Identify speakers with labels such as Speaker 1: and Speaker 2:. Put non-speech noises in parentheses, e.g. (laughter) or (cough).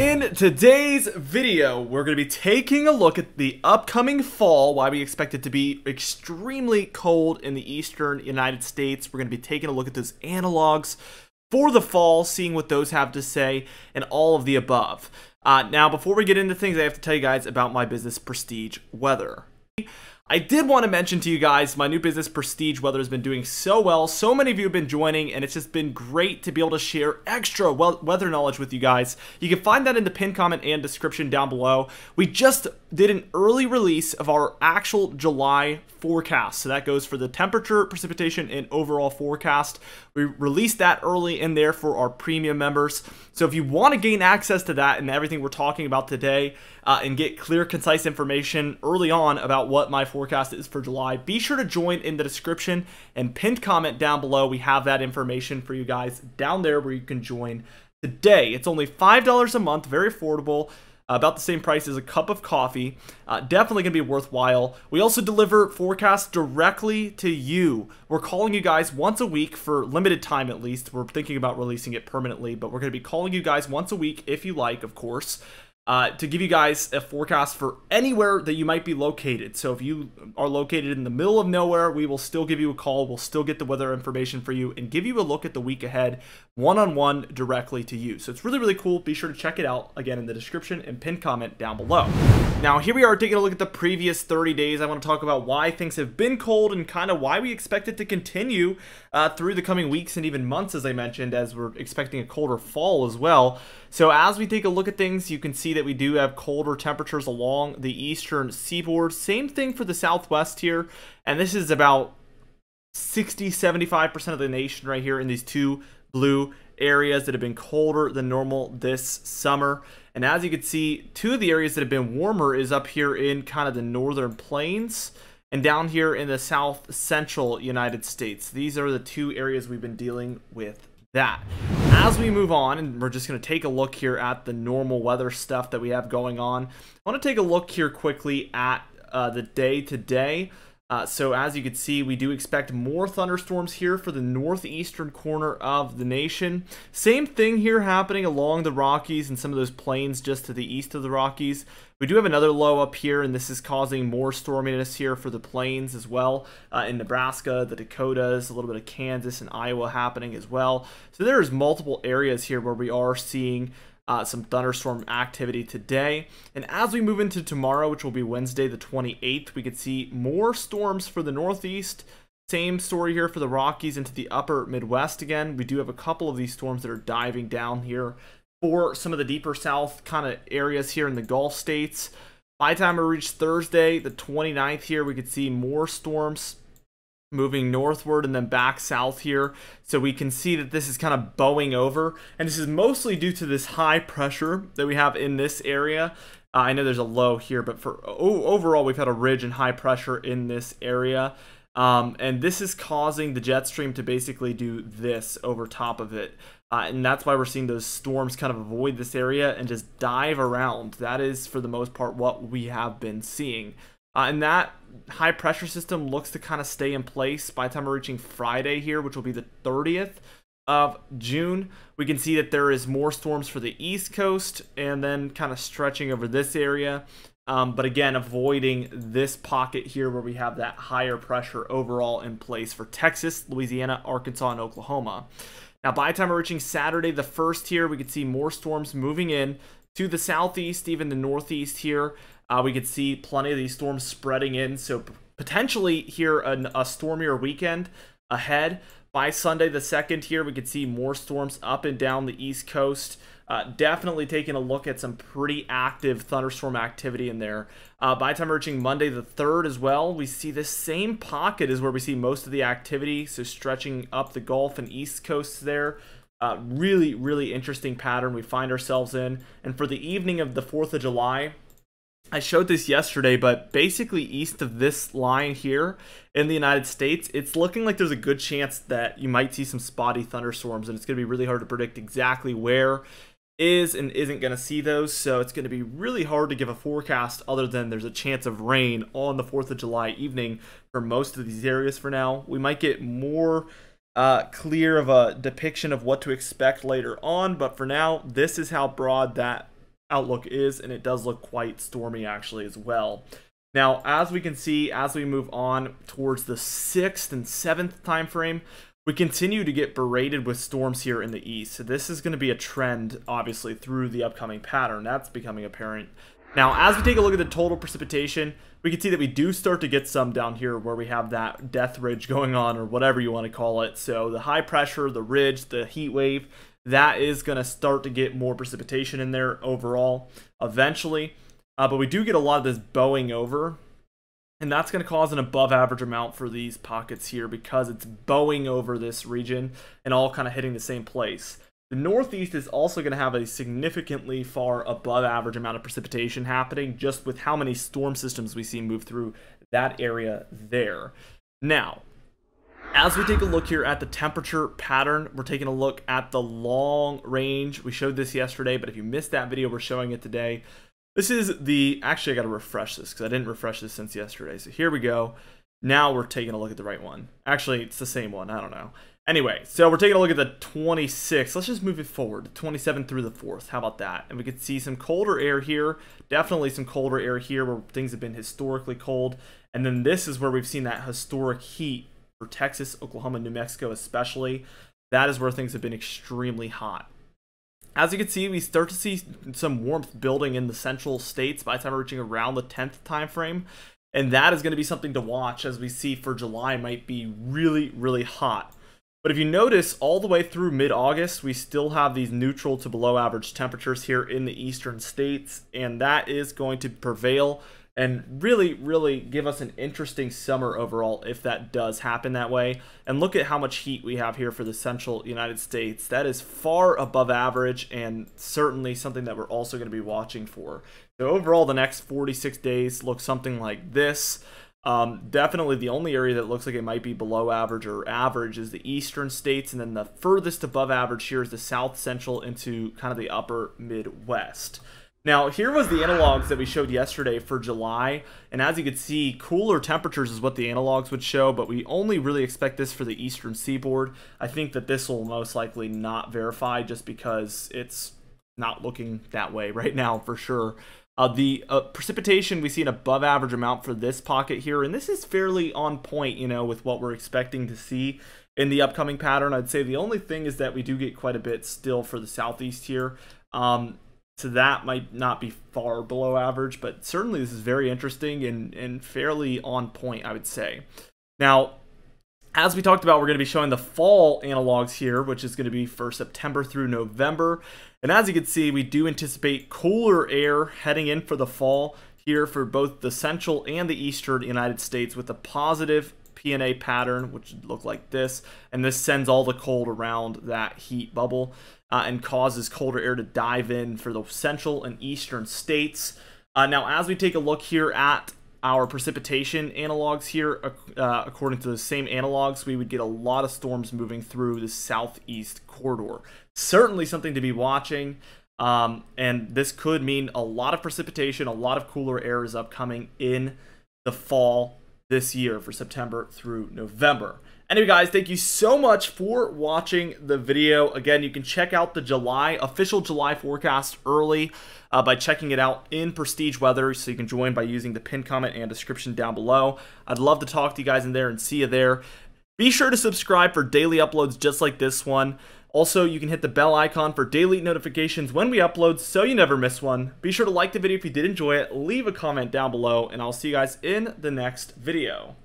Speaker 1: In today's video, we're going to be taking a look at the upcoming fall, why we expect it to be extremely cold in the eastern United States. We're going to be taking a look at those analogs for the fall, seeing what those have to say, and all of the above. Uh, now, before we get into things, I have to tell you guys about my business, Prestige Weather. I did want to mention to you guys my new business Prestige Weather has been doing so well. So many of you have been joining, and it's just been great to be able to share extra weather knowledge with you guys. You can find that in the pin comment and description down below. We just did an early release of our actual July forecast. So that goes for the temperature, precipitation, and overall forecast. We released that early in there for our premium members. So if you want to gain access to that and everything we're talking about today, uh, and get clear, concise information early on about what my forecast is for July, be sure to join in the description and pinned comment down below. We have that information for you guys down there where you can join today. It's only $5 a month, very affordable about the same price as a cup of coffee. Uh, definitely going to be worthwhile. We also deliver forecasts directly to you. We're calling you guys once a week for limited time at least. We're thinking about releasing it permanently, but we're going to be calling you guys once a week if you like, of course uh, to give you guys a forecast for anywhere that you might be located. So if you are located in the middle of nowhere, we will still give you a call. We'll still get the weather information for you and give you a look at the week ahead one on one directly to you. So it's really, really cool. Be sure to check it out again in the description and pin comment down below. Now, here we are taking a look at the previous 30 days. I want to talk about why things have been cold and kind of why we expect it to continue uh, through the coming weeks and even months, as I mentioned, as we're expecting a colder fall as well. So as we take a look at things, you can see that we do have colder temperatures along the eastern seaboard. Same thing for the southwest here. And this is about 60, 75% of the nation right here in these two blue areas that have been colder than normal this summer. And as you can see, two of the areas that have been warmer is up here in kind of the northern plains and down here in the south central United States. These are the two areas we've been dealing with that. As we move on, and we're just going to take a look here at the normal weather stuff that we have going on, I want to take a look here quickly at uh, the day to day. Uh, so as you can see, we do expect more thunderstorms here for the northeastern corner of the nation. Same thing here happening along the Rockies and some of those plains just to the east of the Rockies. We do have another low up here, and this is causing more storminess here for the plains as well uh, in Nebraska, the Dakotas, a little bit of Kansas and Iowa happening as well. So there's multiple areas here where we are seeing uh, some thunderstorm activity today. And as we move into tomorrow, which will be Wednesday the 28th, we could see more storms for the Northeast. Same story here for the Rockies into the upper Midwest again. We do have a couple of these storms that are diving down here for some of the deeper south kind of areas here in the Gulf states. By the time we reach Thursday, the 29th here, we could see more storms moving northward and then back south here. So we can see that this is kind of bowing over. And this is mostly due to this high pressure that we have in this area. Uh, I know there's a low here, but for overall, we've had a ridge and high pressure in this area. Um, and this is causing the jet stream to basically do this over top of it. Uh, and that's why we're seeing those storms kind of avoid this area and just dive around. That is, for the most part, what we have been seeing. Uh, and that high pressure system looks to kind of stay in place by the time we're reaching Friday here, which will be the 30th of June. We can see that there is more storms for the East Coast and then kind of stretching over this area. Um, but again, avoiding this pocket here where we have that higher pressure overall in place for Texas, Louisiana, Arkansas, and Oklahoma. Now, by the time we're reaching Saturday the 1st here, we could see more storms moving in to the southeast, even the northeast here. Uh, we could see plenty of these storms spreading in, so potentially here an, a stormier weekend ahead. By Sunday the 2nd here, we could see more storms up and down the East Coast. Uh, definitely taking a look at some pretty active thunderstorm activity in there. Uh, by the time reaching Monday the 3rd as well, we see this same pocket is where we see most of the activity, so stretching up the Gulf and East Coast there. Uh, really, really interesting pattern we find ourselves in. And for the evening of the 4th of July, I showed this yesterday, but basically east of this line here in the United States, it's looking like there's a good chance that you might see some spotty thunderstorms, and it's going to be really hard to predict exactly where is and isn't going to see those. So it's going to be really hard to give a forecast other than there's a chance of rain on the 4th of July evening for most of these areas for now. We might get more uh, clear of a depiction of what to expect later on, but for now, this is how broad that outlook is, and it does look quite stormy actually as well. Now, as we can see, as we move on towards the sixth and seventh time frame, we continue to get berated with storms here in the east. So this is going to be a trend, obviously, through the upcoming pattern. That's becoming apparent. Now, as we take a look at the total precipitation, we can see that we do start to get some down here where we have that death ridge going on, or whatever you want to call it. So the high pressure, the ridge, the heat wave, that is going to start to get more precipitation in there overall eventually. Uh, but we do get a lot of this bowing over, and that's going to cause an above average amount for these pockets here because it's bowing over this region and all kind of hitting the same place. The Northeast is also going to have a significantly far above average amount of precipitation happening just with how many storm systems we see move through that area there. Now, as we take a look here at the temperature pattern, we're taking a look at the long range. We showed this yesterday, but if you missed that video, we're showing it today. This is the, actually I got to refresh this because I didn't refresh this since yesterday. So here we go. Now we're taking a look at the right one. Actually, it's the same one. I don't know. Anyway, so we're taking a look at the 26. Let's just move it forward, 27 through the 4th. How about that? And we can see some colder air here. Definitely some colder air here where things have been historically cold. And then this is where we've seen that historic heat for Texas, Oklahoma, New Mexico especially. That is where things have been extremely hot. As you can see, we start to see some warmth building in the central states by the time we're reaching around the 10th time frame. And that is going to be something to watch as we see for July might be really, really hot. But if you notice, all the way through mid-August, we still have these neutral to below average temperatures here in the eastern states, and that is going to prevail and really, really give us an interesting summer overall if that does happen that way. And look at how much heat we have here for the central United States. That is far above average and certainly something that we're also going to be watching for. So overall, the next 46 days look something like this. Um, definitely the only area that looks like it might be below average or average is the eastern states, and then the furthest above average here is the south central into kind of the upper midwest. Now, here was the analogs that we showed yesterday for July, and as you can see, cooler temperatures is what the analogs would show, but we only really expect this for the eastern seaboard. I think that this will most likely not verify just because it's not looking that way (laughs) right now for sure. Uh, the uh, precipitation, we see an above average amount for this pocket here, and this is fairly on point, you know, with what we're expecting to see in the upcoming pattern. I'd say the only thing is that we do get quite a bit still for the southeast here. Um, so that might not be far below average, but certainly this is very interesting and, and fairly on point, I would say. Now, as we talked about, we're going to be showing the fall analogs here, which is going to be for September through November. And as you can see, we do anticipate cooler air heading in for the fall here for both the central and the eastern United States with a positive PNA pattern, which would look like this. And this sends all the cold around that heat bubble uh, and causes colder air to dive in for the central and eastern states. Uh, now, as we take a look here at our precipitation analogs here, uh, according to the same analogs, we would get a lot of storms moving through the southeast corridor. Certainly something to be watching. Um, and this could mean a lot of precipitation, a lot of cooler air is upcoming in the fall this year for September through November. Anyway, guys, thank you so much for watching the video. Again, you can check out the July, official July forecast early uh, by checking it out in Prestige Weather. So you can join by using the pin comment and description down below. I'd love to talk to you guys in there and see you there. Be sure to subscribe for daily uploads just like this one. Also, you can hit the bell icon for daily notifications when we upload so you never miss one. Be sure to like the video if you did enjoy it, leave a comment down below, and I'll see you guys in the next video.